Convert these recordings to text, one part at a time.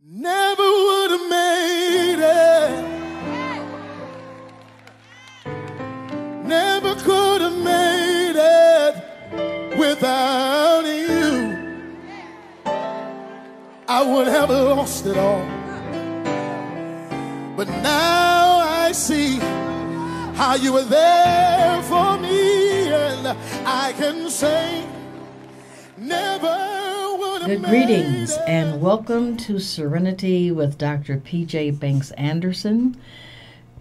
Never would have made it. Never could have made it without you. I would have lost it all. But now I see how you were there for me, and I can say, never Good greetings and welcome to Serenity with Dr. PJ Banks Anderson,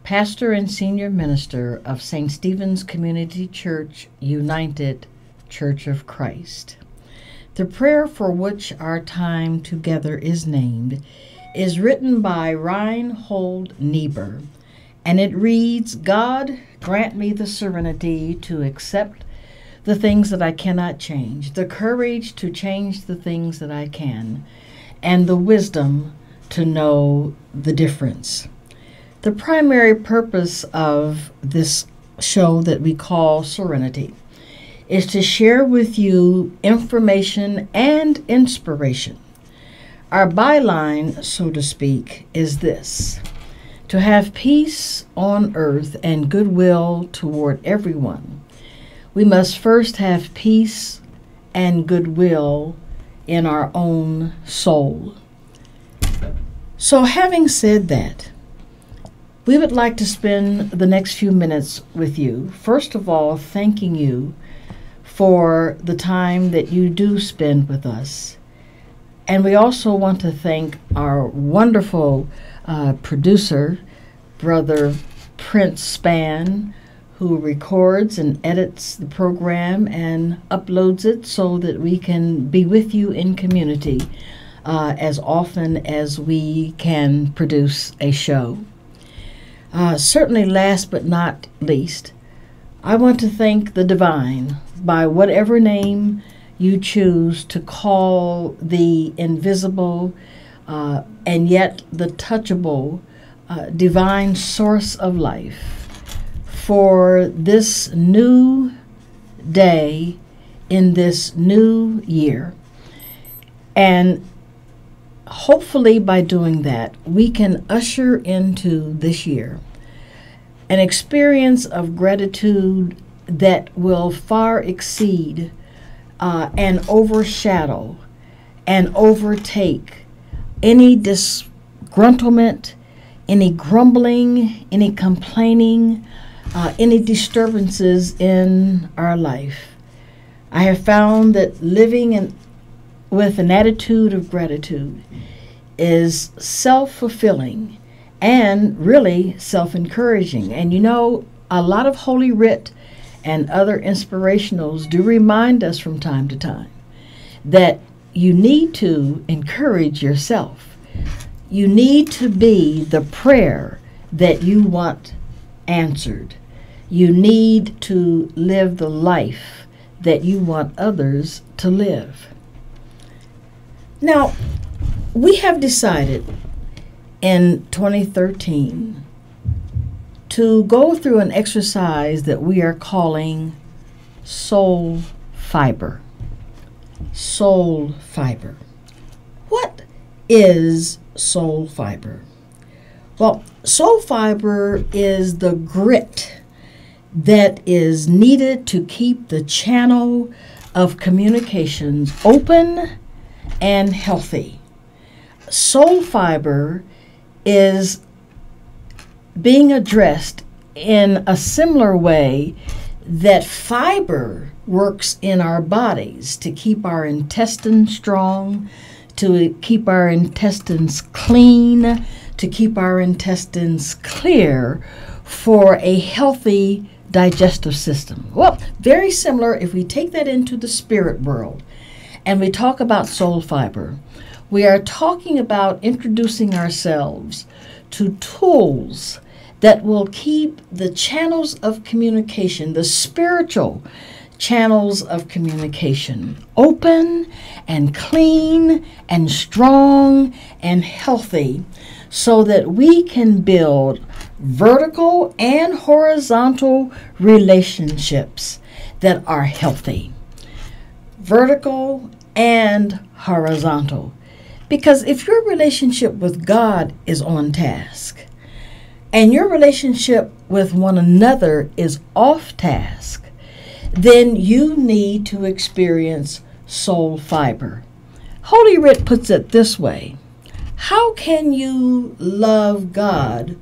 pastor and senior minister of St. Stephen's Community Church United Church of Christ. The prayer for which our time together is named is written by Reinhold Niebuhr, and it reads God, grant me the serenity to accept the things that I cannot change, the courage to change the things that I can, and the wisdom to know the difference. The primary purpose of this show that we call Serenity is to share with you information and inspiration. Our byline, so to speak, is this to have peace on earth and goodwill toward everyone we must first have peace and goodwill in our own soul. So, having said that, we would like to spend the next few minutes with you. First of all, thanking you for the time that you do spend with us. And we also want to thank our wonderful uh, producer, Brother Prince Span, who records and edits the program and uploads it so that we can be with you in community uh, as often as we can produce a show. Uh, certainly, last but not least, I want to thank the divine by whatever name you choose to call the invisible uh, and yet the touchable uh, divine source of life for this new day in this new year. And hopefully, by doing that, we can usher into this year an experience of gratitude that will far exceed uh, and overshadow and overtake any disgruntlement, any grumbling, any complaining, uh, any disturbances in our life. I have found that living in, with an attitude of gratitude is self fulfilling and really self encouraging. And you know, a lot of Holy Writ and other inspirationals do remind us from time to time that you need to encourage yourself. You need to be the prayer that you want answered. You need to live the life that you want others to live. Now, we have decided in 2013 to go through an exercise that we are calling soul fiber. Soul fiber. What is soul fiber? Well, soul fiber is the grit that is needed to keep the channel of communications open and healthy. Soul fiber is being addressed in a similar way that fiber works in our bodies to keep our intestines strong, to keep our intestines clean, to keep our intestines clear for a healthy digestive system. Well, very similar if we take that into the spirit world and we talk about soul fiber. We are talking about introducing ourselves to tools that will keep the channels of communication, the spiritual channels of communication, open and clean and strong and healthy so that we can build vertical and horizontal relationships that are healthy. Vertical and horizontal. Because if your relationship with God is on task and your relationship with one another is off task, then you need to experience soul fiber. Holy Writ puts it this way How can you love God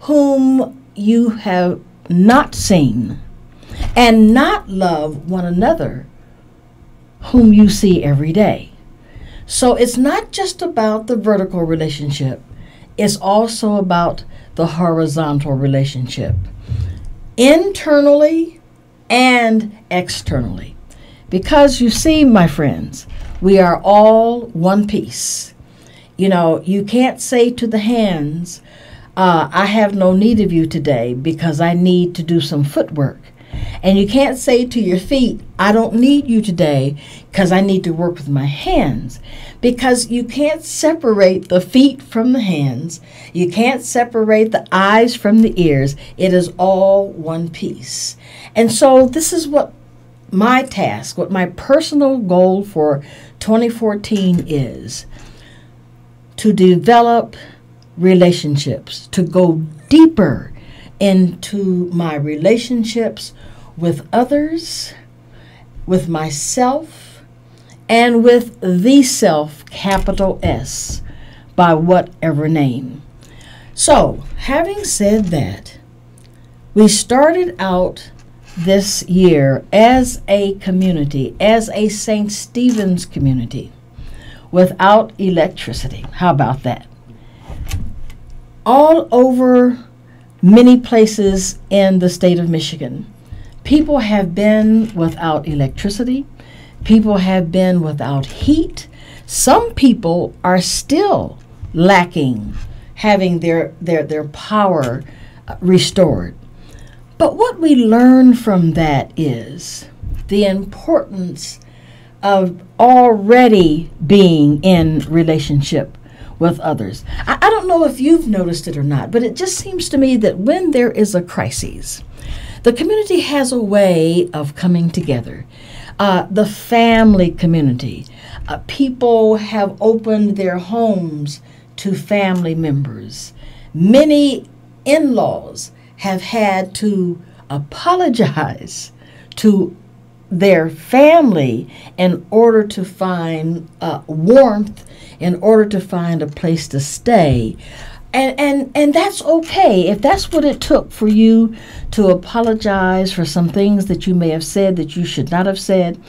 whom you have not seen and not love one another whom you see every day? So it's not just about the vertical relationship, it's also about the horizontal relationship internally and externally. Because you see, my friends, we are all one piece. You know, you can't say to the hands, uh, I have no need of you today because I need to do some footwork. And you can't say to your feet, I don't need you today because I need to work with my hands. Because you can't separate the feet from the hands. You can't separate the eyes from the ears. It is all one piece. And so, this is what my task, what my personal goal for 2014 is to develop relationships, to go deeper into my relationships with others, with myself, and with the self, capital S, by whatever name. So, having said that, we started out this year as a community, as a St. Stephen's community, without electricity. How about that? All over many places in the state of Michigan, people have been without electricity, people have been without heat. Some people are still lacking having their, their, their power uh, restored. But what we learn from that is the importance of already being in relationship with others. I, I, don't know if you've noticed it or not, but it just seems to me that when there is a crisis, the community has a way of coming together. Uh, the family community, uh, people have opened their homes to family members. Many in laws have had to apologize to their family in order to find uh, warmth, in order to find a place to stay. And, and and that's okay. If that's what it took for you to apologize for some things that you may have said that you should not have said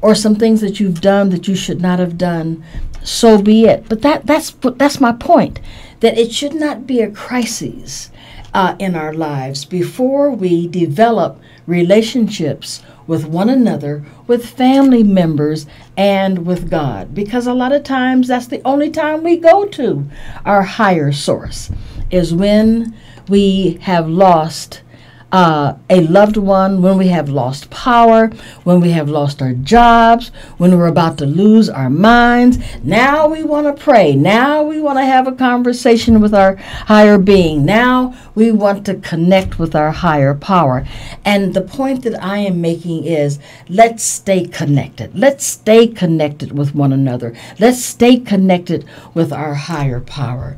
or some things that you've done that you should not have done so be it. But that that's that's my point that it should not be a crisis uh, in our lives. Before we develop relationships with one another, with family members, and with God. Because a lot of times that's the only time we go to our higher source, is when we have lost uh, a loved one, when we have lost power, when we have lost our jobs, when we're about to lose our minds. Now we want to pray. Now we want to have a conversation with our higher being. Now we want to connect with our higher power. And the point that I am making is let's stay connected. Let's stay connected with one another. Let's stay connected with our higher power.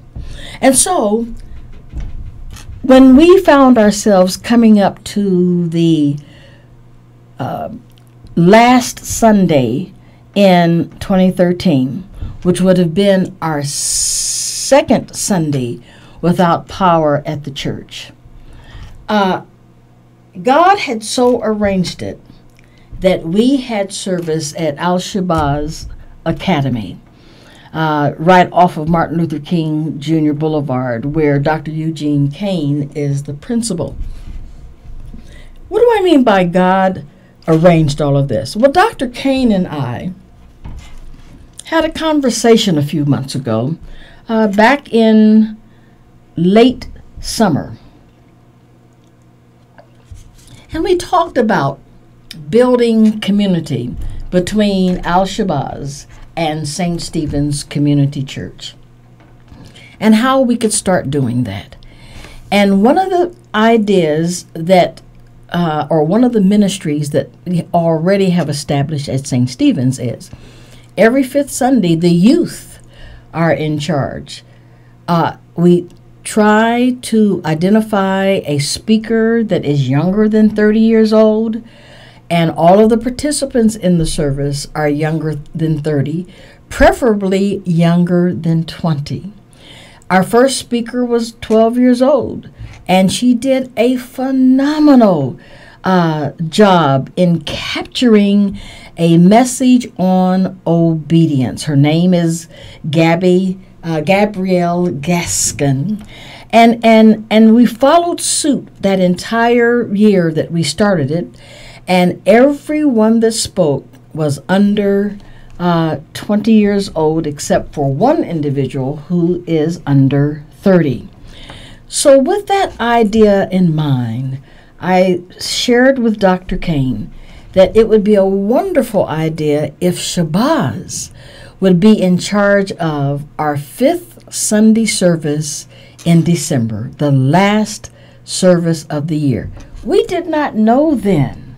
And so, when we found ourselves coming up to the uh, last Sunday in 2013, which would have been our second Sunday without power at the church, uh, God had so arranged it that we had service at Al Shabazz Academy uh, right off of Martin Luther King Jr. Boulevard, where Dr. Eugene Kane is the principal. What do I mean by God arranged all of this? Well, Dr. Kane and I had a conversation a few months ago, uh, back in late summer. And we talked about building community between Al Shabazz and St. Stephen's Community Church, and how we could start doing that. And one of the ideas that, uh, or one of the ministries that we already have established at St. Stephen's is every fifth Sunday, the youth are in charge. Uh, we try to identify a speaker that is younger than 30 years old, and all of the participants in the service are younger than 30, preferably younger than 20. Our first speaker was 12 years old, and she did a phenomenal uh, job in capturing a message on obedience. Her name is Gabby uh, Gabrielle Gaskin. And, and, and we followed suit that entire year that we started it, and everyone that spoke was under uh, 20 years old, except for one individual who is under 30. So, with that idea in mind, I shared with Dr. Kane that it would be a wonderful idea if Shabazz would be in charge of our fifth Sunday service in December, the last service of the year. We did not know then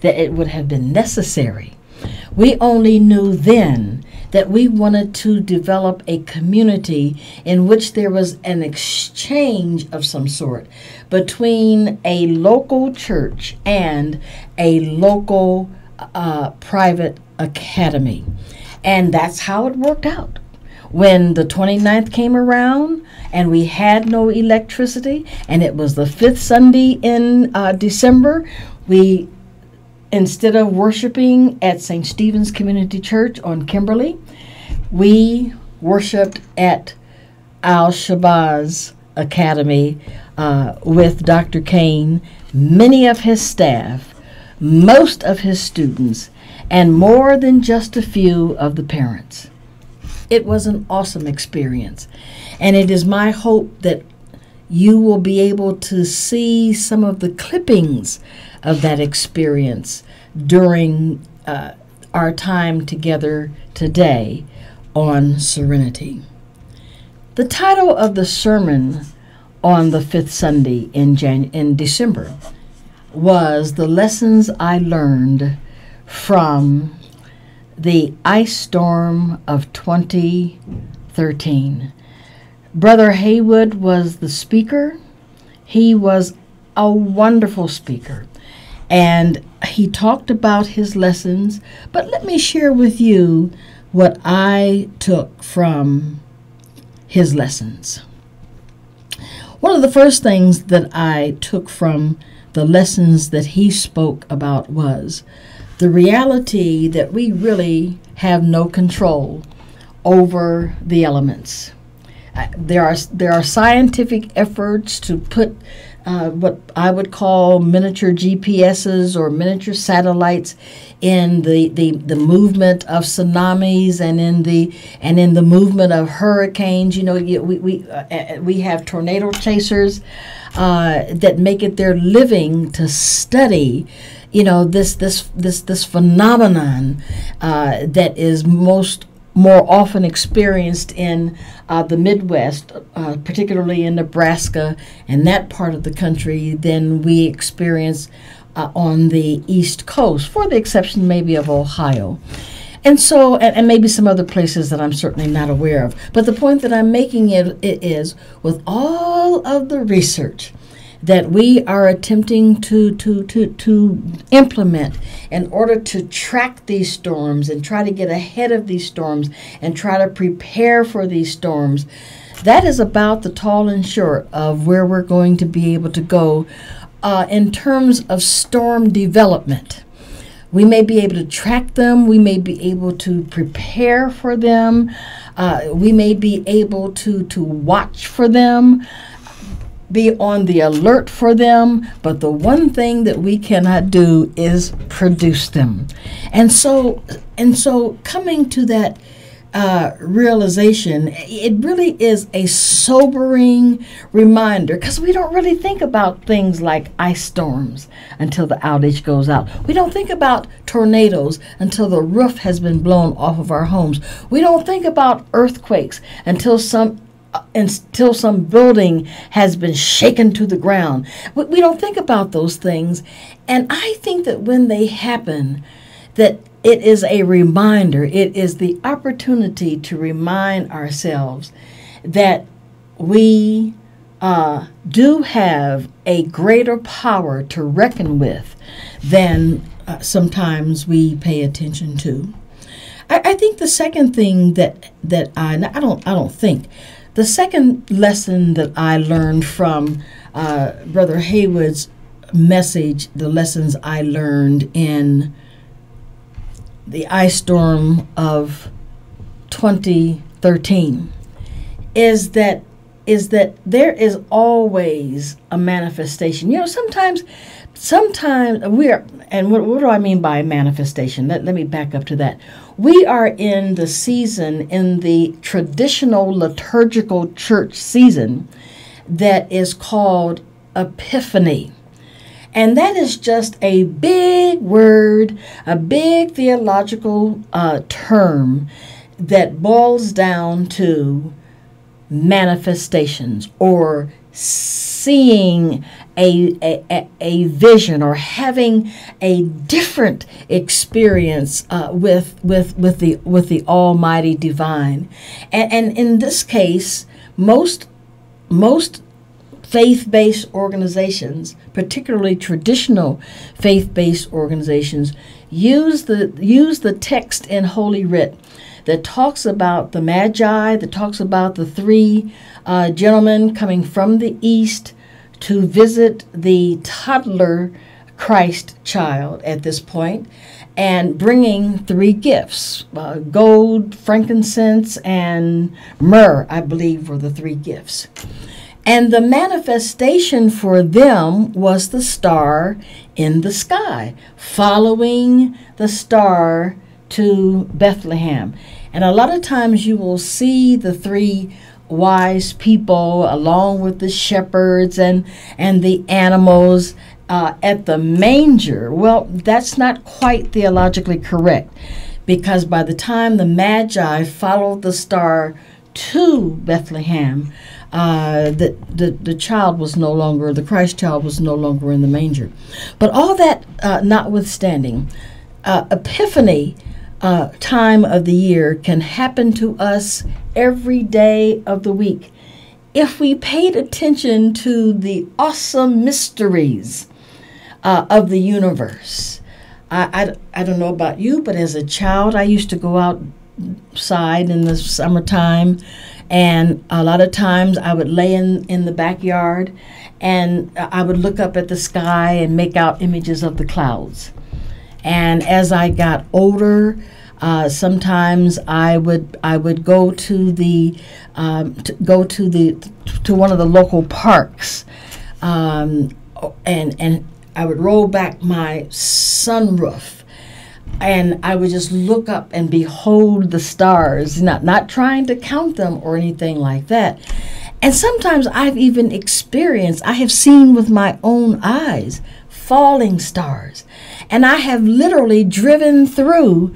that it would have been necessary. We only knew then that we wanted to develop a community in which there was an exchange of some sort between a local church and a local uh, private academy. And that's how it worked out. When the 29th came around and we had no electricity, and it was the fifth Sunday in uh, December, we instead of worshiping at St. Stephen's Community Church on Kimberly, we worshiped at Al Shabazz Academy uh, with Dr. Kane, many of his staff, most of his students, and more than just a few of the parents. It was an awesome experience, and it is my hope that you will be able to see some of the clippings of that experience during uh, our time together today on serenity. The title of the sermon on the fifth Sunday in, Jan- in December was The Lessons I Learned from the Ice Storm of 2013. Brother Haywood was the speaker. He was a wonderful speaker. And he talked about his lessons. But let me share with you what I took from his lessons. One of the first things that I took from the lessons that he spoke about was the reality that we really have no control over the elements. There are there are scientific efforts to put uh, what I would call miniature GPSs or miniature satellites in the, the, the movement of tsunamis and in the and in the movement of hurricanes. You know, we we uh, uh, we have tornado chasers uh, that make it their living to study you know this this this this phenomenon uh, that is most more often experienced in uh, the Midwest, uh, particularly in Nebraska and that part of the country, than we experience uh, on the East Coast, for the exception maybe of Ohio. And so, and, and, maybe some other places that I'm certainly not aware of. But the point that I'm making it, it is with all of the research that we are attempting to, to, to, to implement in order to track these storms and try to get ahead of these storms and try to prepare for these storms. That is about the tall and short of where we're going to be able to go uh, in terms of storm development. We may be able to track them, we may be able to prepare for them, uh, we may be able to, to watch for them be on the alert for them, but the one thing that we cannot do is produce them. And so, and so, coming to that uh, realization, it really is a sobering reminder because we don't really think about things like ice storms until the outage goes out. We don't think about tornadoes until the roof has been blown off of our homes. We don't think about earthquakes until some until some building has been shaken to the ground. We don't think about those things. And I think that when they happen, that it is a reminder, it is the opportunity to remind ourselves that we uh, do have a greater power to reckon with than uh, sometimes we pay attention to. I, I, think the second thing that that I I don't I don't think the second lesson that I learned from uh, Brother Haywood's message, the lessons I learned in the ice storm of 2013, is that is that there is always a manifestation. You know, sometimes, sometimes we are, and what, what do I mean by manifestation? Let, let me back up to that. We are in the season, in the traditional liturgical church season, that is called Epiphany. And that is just a big word, a big theological uh, term that boils down to manifestations or seeing a, a, a vision or having a different experience uh, with, with, with, the, with the Almighty Divine. And, and in this case, most, most faith based organizations, particularly traditional faith based organizations, use the, use the text in Holy Writ that talks about the Magi, that talks about the three uh, gentlemen coming from the east to visit the toddler Christ child at this point and bringing three gifts uh, gold, frankincense, and myrrh, I believe, were the three gifts. And the manifestation for them was the star in the sky, following the star to Bethlehem. And a lot of times you will see the three wise people along with the shepherds and and the animals uh, at the manger. Well, that's not quite theologically correct because by the time the Magi followed the star to Bethlehem, uh, the, the, the child was no longer, the Christ child was no longer in the manger. But all that uh, notwithstanding, uh, Epiphany uh, time of the year can happen to us every day of the week if we paid attention to the awesome mysteries uh, of the universe. I, I, I don't know about you, but as a child, I used to go outside in the summertime, and a lot of times I would lay in, in the backyard and I would look up at the sky and make out images of the clouds. And as I got older, uh, sometimes I would I would go to the um, go to the to one of the local parks, um, and and I would roll back my sunroof, and I would just look up and behold the stars, not not trying to count them or anything like that. And sometimes I've even experienced, I have seen with my own eyes falling stars. And I have literally driven through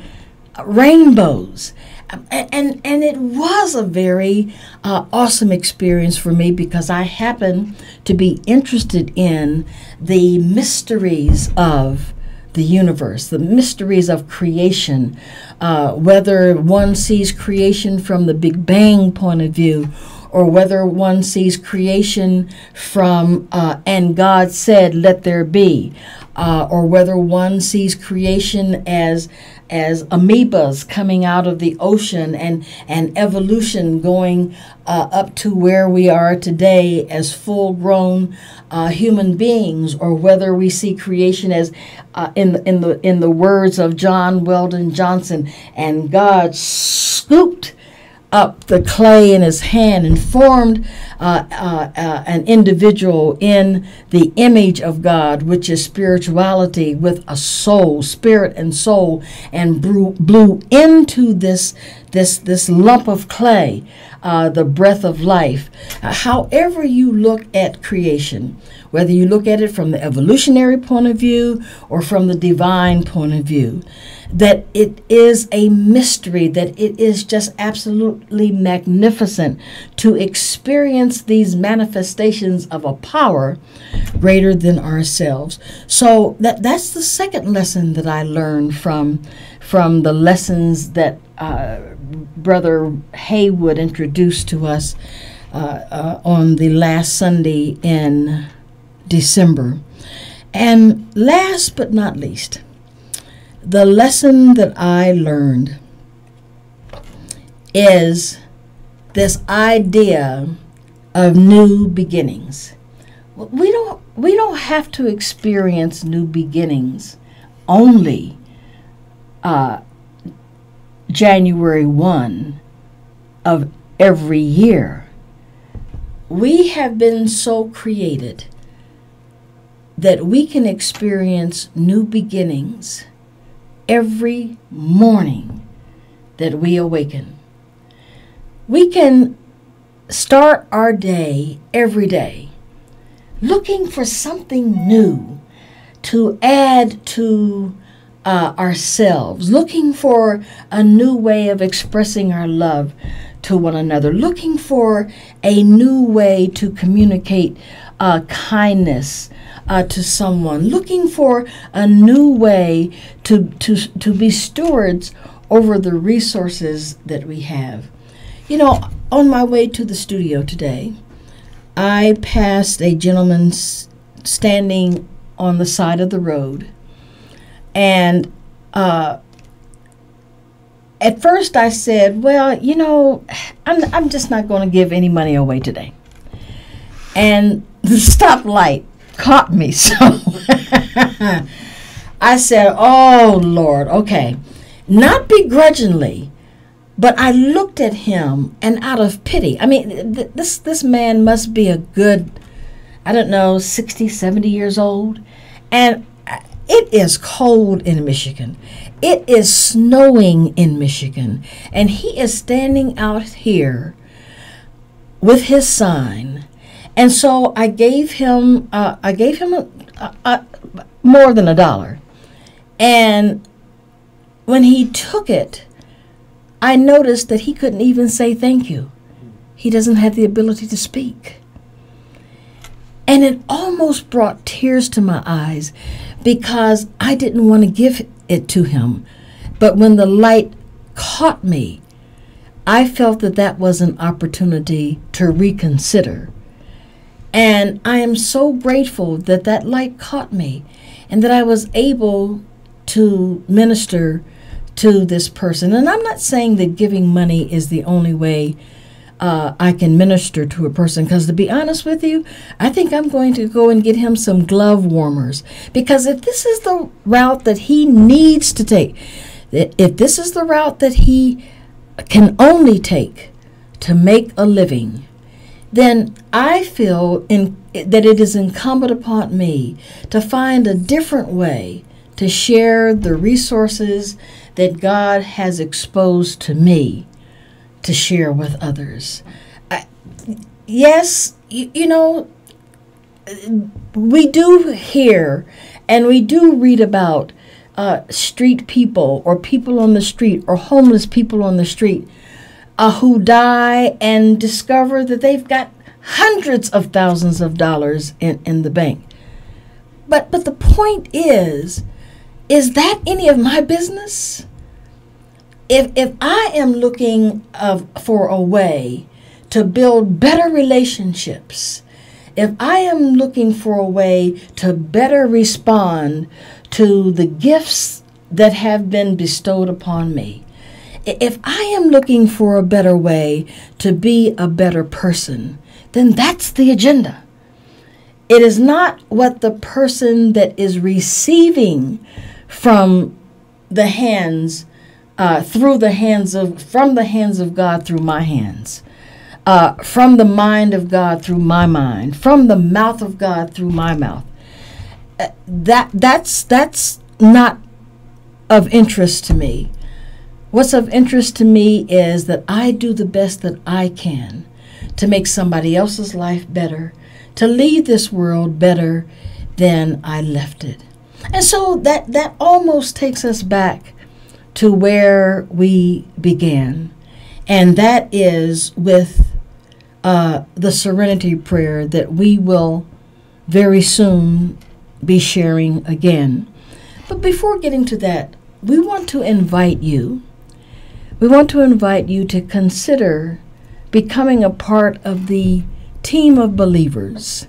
rainbows. And, and, and it was a very uh, awesome experience for me because I happen to be interested in the mysteries of the universe, the mysteries of creation, uh, whether one sees creation from the Big Bang point of view or whether one sees creation from uh, and God said, let there be, uh, or whether one sees creation as as amoebas coming out of the ocean and and evolution going uh, up to where we are today as full grown uh, human beings, or whether we see creation as uh, in in the in the words of John Weldon Johnson, and God scooped up the clay in his hand and formed uh, uh, uh, an individual in the image of God, which is spirituality with a soul, spirit and soul, and blew, blew into this this this lump of clay uh, the breath of life. Uh, however, you look at creation, whether you look at it from the evolutionary point of view or from the divine point of view, that it is a mystery, that it is just absolutely magnificent to experience these manifestations of a power greater than ourselves. So that that's the second lesson that I learned from from the lessons that uh, Brother Haywood introduced to us uh, uh, on the last Sunday in December. And last but not least, the lesson that I learned is this idea of new beginnings. We don't we don't have to experience new beginnings only uh, January 1 of every year. We have been so created that we can experience new beginnings every morning that we awaken. We can start our day every day looking for something new to add to uh, ourselves, looking for a new way of expressing our love to one another, looking for a new way to communicate uh, kindness uh, to someone, looking for a new way to, to, to be stewards over the resources that we have. You know, on my way to the studio today, I passed a gentleman standing on the side of the road. And uh, at first I said, Well, you know, I'm, I'm just not going to give any money away today. And the stoplight caught me. So I said, Oh, Lord, okay. Not begrudgingly, but I looked at him and out of pity. I mean, th- this, this man must be a good, I don't know, 60, 70 years old. And uh, it is cold in Michigan. It is snowing in Michigan. And he is standing out here with his sign and so I gave him, uh, I gave him a, a, a, more than a dollar. And when he took it, I noticed that he couldn't even say thank you. He doesn't have the ability to speak. And it almost brought tears to my eyes because I didn't want to give it to him. But when the light caught me, I felt that that was an opportunity to reconsider and I am so grateful that that light caught me and that I was able to minister to this person. And I'm not saying that giving money is the only way uh, I can minister to a person, because to be honest with you, I think I'm going to go and get him some glove warmers. Because if this is the route that he needs to take, if this is the route that he can only take to make a living, then I feel in, that it is incumbent upon me to find a different way to share the resources that God has exposed to me to share with others. I, yes, you, you know, we do hear and we do read about uh, street people or people on the street or homeless people on the street uh, who die and discover that they've got hundreds of thousands of dollars in, in the bank. But but the point is, is that any of my business? If if I am looking of, for a way to build better relationships, if I am looking for a way to better respond to the gifts that have been bestowed upon me, if I am looking for a better way to be a better person, then that's the agenda. It is not what the person that is receiving from the hands, uh, through the hands of, from the hands of God through my hands, uh, from the mind of God through my mind, from the mouth of God through my mouth. Uh, that that's that's not of interest to me What's of interest to me is that I do the best that I can to make somebody else's life better, to leave this world better than I left it. And so that, that almost takes us back to where we began, and that is with uh, the serenity prayer that we will very soon be sharing again. But before getting to that, we want to invite you. We want to invite you to consider becoming a part of the team of believers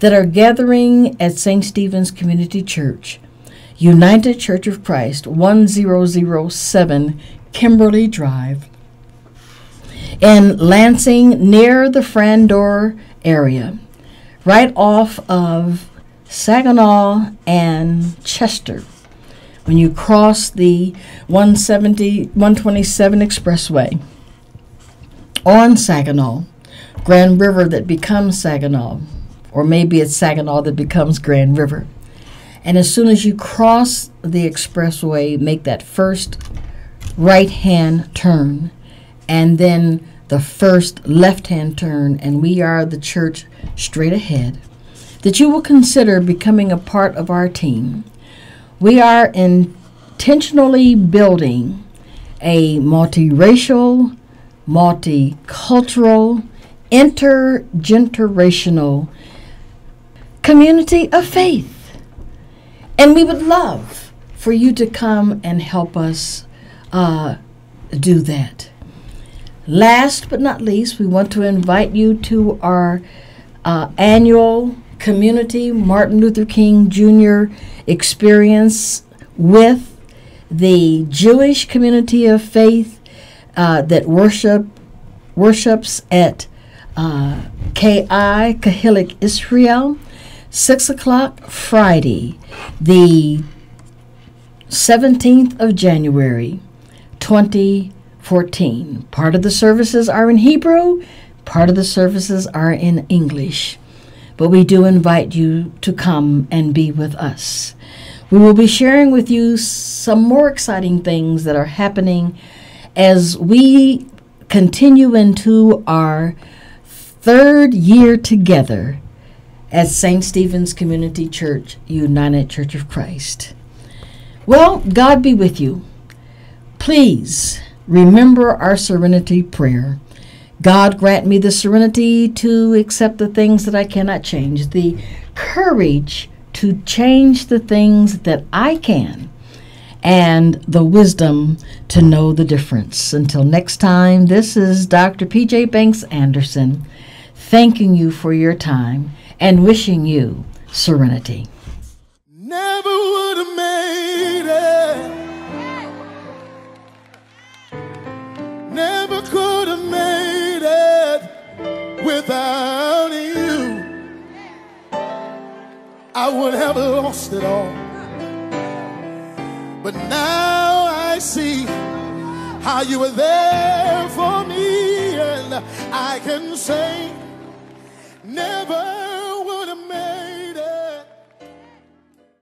that are gathering at St. Stephen's Community Church, United Church of Christ, 1007 Kimberly Drive, in Lansing near the Frandor area, right off of Saginaw and Chester. When you cross the 170 127 expressway on Saginaw, Grand River that becomes Saginaw, or maybe it's Saginaw that becomes Grand River. And as soon as you cross the expressway, make that first right hand turn and then the first left hand turn, and we are the church straight ahead, that you will consider becoming a part of our team. We are intentionally building a multiracial, multicultural, intergenerational community of faith. And we would love for you to come and help us uh, do that. Last but not least, we want to invite you to our uh, annual community Martin Luther King Jr. experience with the Jewish community of faith uh, that worship worships at uh, KI Kehillat Israel, six o'clock Friday, the seventeenth of January, twenty fourteen. Part of the services are in Hebrew, part of the services are in English. But we do invite you to come and be with us. We will be sharing with you some more exciting things that are happening as we continue into our third year together at St. Stephen's Community Church, United Church of Christ. Well, God be with you. Please Remember our serenity prayer. God grant me the serenity to accept the things that I cannot change, the courage to change the things that I can, and the wisdom to know the difference. Until next time, this is Dr. PJ Banks Anderson thanking you for your time and wishing you serenity. Never would have made it. Never could have made it without you. I would have lost it all. But now I see how you were there for me, and I can say, never.